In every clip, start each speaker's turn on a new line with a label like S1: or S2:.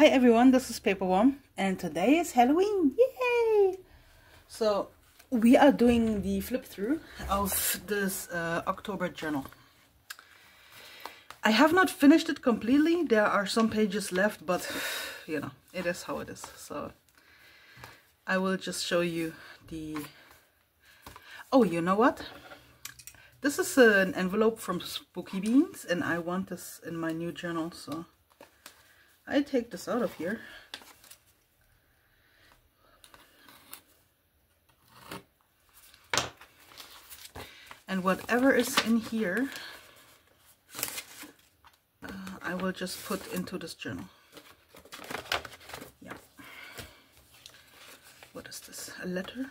S1: Hi everyone, this is Paper Paperworm and today is Halloween. Yay! So we are doing the flip through of this uh, October journal. I have not finished it completely. There are some pages left, but you know, it is how it is. So I will just show you the... Oh, you know what? This is an envelope from Spooky Beans and I want this in my new journal, so I take this out of here. And whatever is in here, uh, I will just put into this journal. Yeah. What is this? A letter?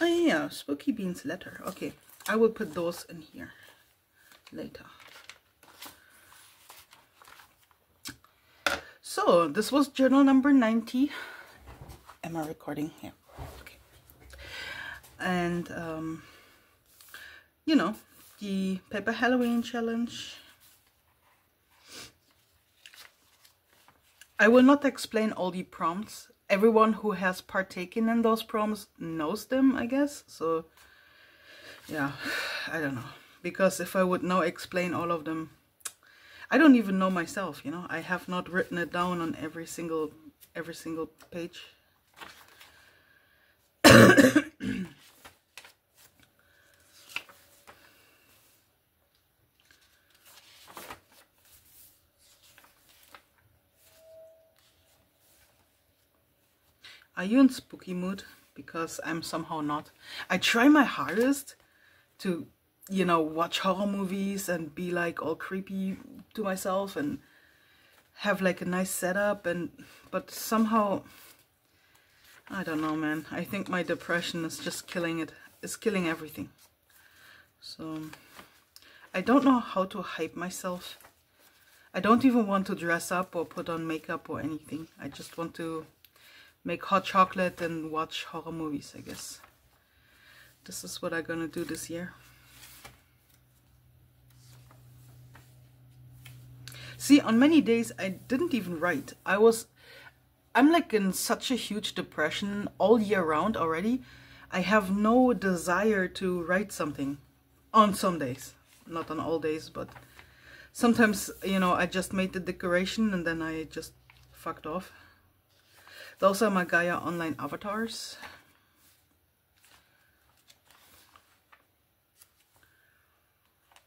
S1: Oh yeah, Spooky Beans letter. Okay, I will put those in here later. So this was journal number 90. Am I recording? Yeah. Okay. And um, you know, the Paper Halloween challenge. I will not explain all the prompts. Everyone who has partaken in those prompts knows them, I guess. So yeah, I don't know. Because if I would now explain all of them, I don't even know myself, you know. I have not written it down on every single every single page. Are you in spooky mood? Because I'm somehow not. I try my hardest to you know, watch horror movies and be like all creepy to myself and have like a nice setup and but somehow I don't know man. I think my depression is just killing it it is killing everything. So I don't know how to hype myself. I don't even want to dress up or put on makeup or anything. I just want to make hot chocolate and watch horror movies I guess. This is what I'm gonna do this year See, on many days I didn't even write. I was, I'm like in such a huge depression all year round already. I have no desire to write something on some days. Not on all days, but sometimes, you know, I just made the decoration and then I just fucked off. Those are my Gaia online avatars.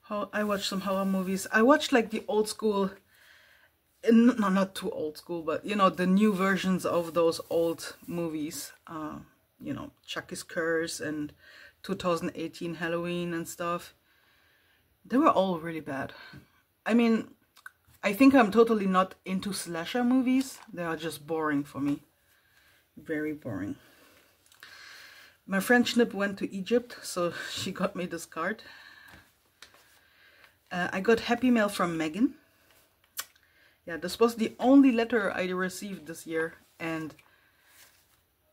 S1: I watched some horror movies. I watched like the old school no, not too old school, but you know, the new versions of those old movies, uh, you know, Chucky's Curse and 2018 Halloween and stuff, they were all really bad. I mean, I think I'm totally not into slasher movies. They are just boring for me. Very boring. My friend Schnip went to Egypt, so she got me this card. Uh, I got Happy Mail from Megan yeah, this was the only letter I received this year. And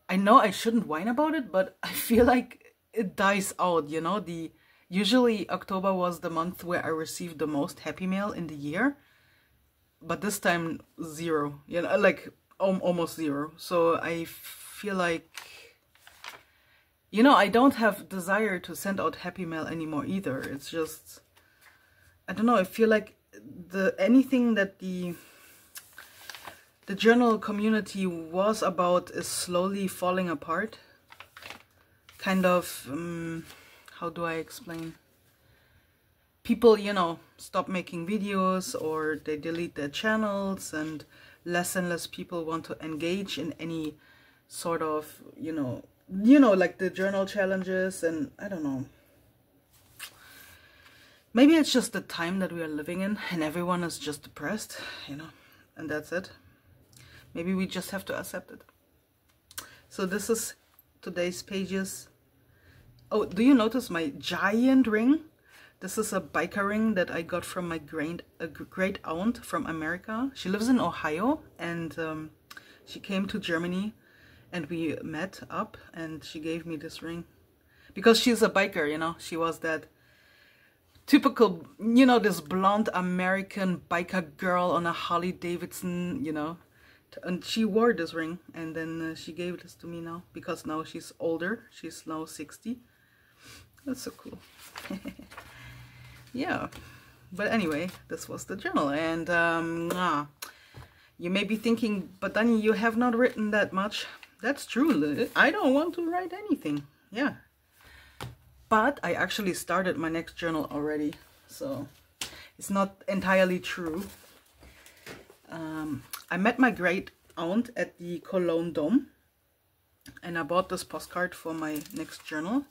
S1: I know I shouldn't whine about it, but I feel like it dies out, you know? the Usually October was the month where I received the most happy mail in the year. But this time, zero. You know, like almost zero. So I feel like... You know, I don't have desire to send out happy mail anymore either. It's just... I don't know, I feel like the anything that the the journal community was about is slowly falling apart. Kind of, um, how do I explain? People, you know, stop making videos or they delete their channels and less and less people want to engage in any sort of, you know, you know, like the journal challenges and I don't know. Maybe it's just the time that we are living in and everyone is just depressed, you know, and that's it. Maybe we just have to accept it. So this is today's pages. Oh, do you notice my giant ring? This is a biker ring that I got from my great, a great aunt from America. She lives in Ohio and um, she came to Germany and we met up and she gave me this ring. Because she's a biker, you know, she was that typical, you know, this blonde American biker girl on a Harley Davidson, you know. And she wore this ring and then uh, she gave this to me now because now she's older. She's now 60. That's so cool. yeah. But anyway, this was the journal. And um, ah, you may be thinking, but Danny, you have not written that much. That's true. I don't want to write anything. Yeah. But I actually started my next journal already. So it's not entirely true. Um, I met my great aunt at the Cologne Dome. And I bought this postcard for my next journal.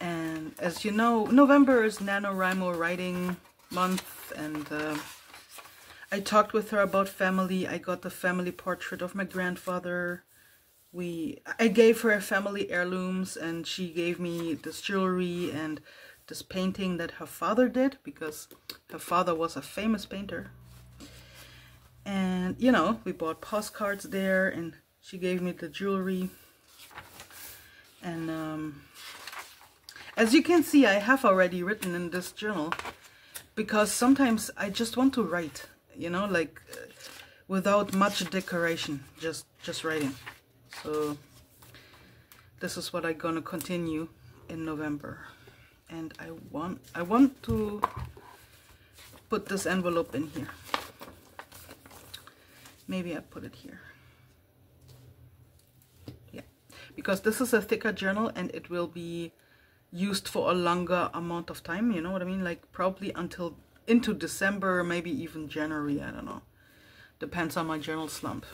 S1: And as you know, November is NaNoWriMo writing month. And uh, I talked with her about family. I got the family portrait of my grandfather. We, I gave her family heirlooms and she gave me this jewelry and this painting that her father did because her father was a famous painter. And, you know, we bought postcards there and she gave me the jewelry. And um, as you can see, I have already written in this journal because sometimes I just want to write, you know, like uh, without much decoration, just, just writing. So this is what I'm gonna continue in November. And I want, I want to put this envelope in here. Maybe I put it here. Yeah, because this is a thicker journal and it will be used for a longer amount of time you know what i mean like probably until into december maybe even january i don't know depends on my journal slump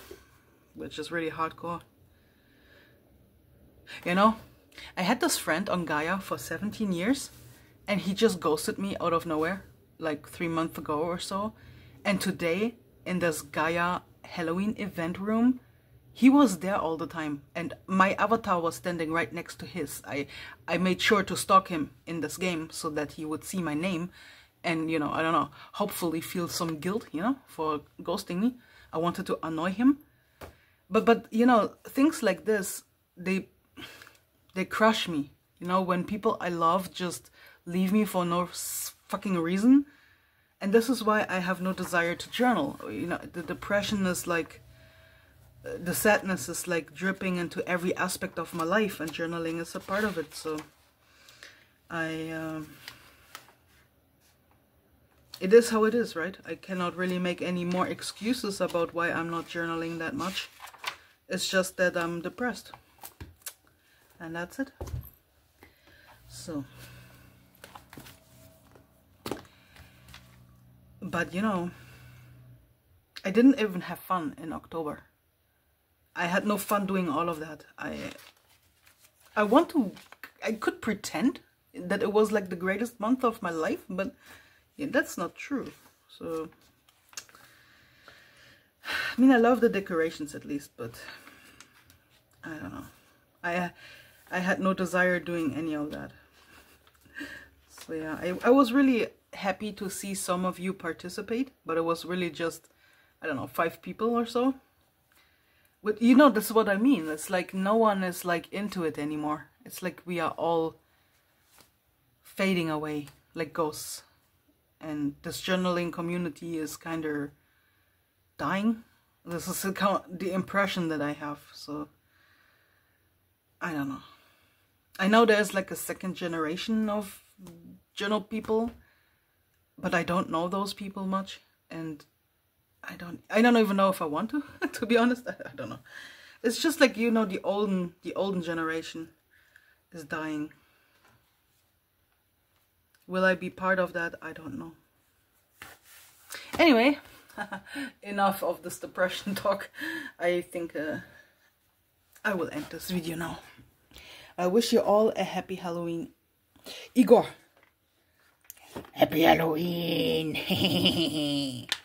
S1: which is really hardcore you know i had this friend on gaia for 17 years and he just ghosted me out of nowhere like three months ago or so. And today in this gaia halloween event room he was there all the time. And my avatar was standing right next to his. I i made sure to stalk him in this game so that he would see my name and you know i don't know hopefully feel some guilt you know for ghosting me. I wanted to annoy him. But but you know things like this they they crush me. You know when people i love just leave me for no fucking reason. And this is why i have no desire to journal. You know the depression is like the sadness is like dripping into every aspect of my life and journaling is a part of it. So I um, it is how it is right? I cannot really make any more excuses about why I'm not journaling that much. It's just that I'm depressed and that's it so but you know I didn't even have fun in October I had no fun doing all of that. I I want to I could pretend that it was like the greatest month of my life, but yeah, that's not true. So I mean I love the decorations at least, but I don't know. I I had no desire doing any of that. So yeah, I, I was really happy to see some of you participate, but it was really just I don't know, five people or so. But you know, that's what I mean. It's like no one is like into it anymore. It's like we are all fading away like ghosts. And this journaling community is kind of dying. This is the impression that I have. So, I don't know. I know there's like a second generation of journal people, but I don't know those people much. And I don't I don't even know if I want to to be honest. I, I, don't know. It's just like you know the olden the olden generation is dying. Will I be part of that? I don't know. Anyway enough of this depression talk. I think uh, I will end this video now I wish you all a happy Halloween. Igor. Happy Halloween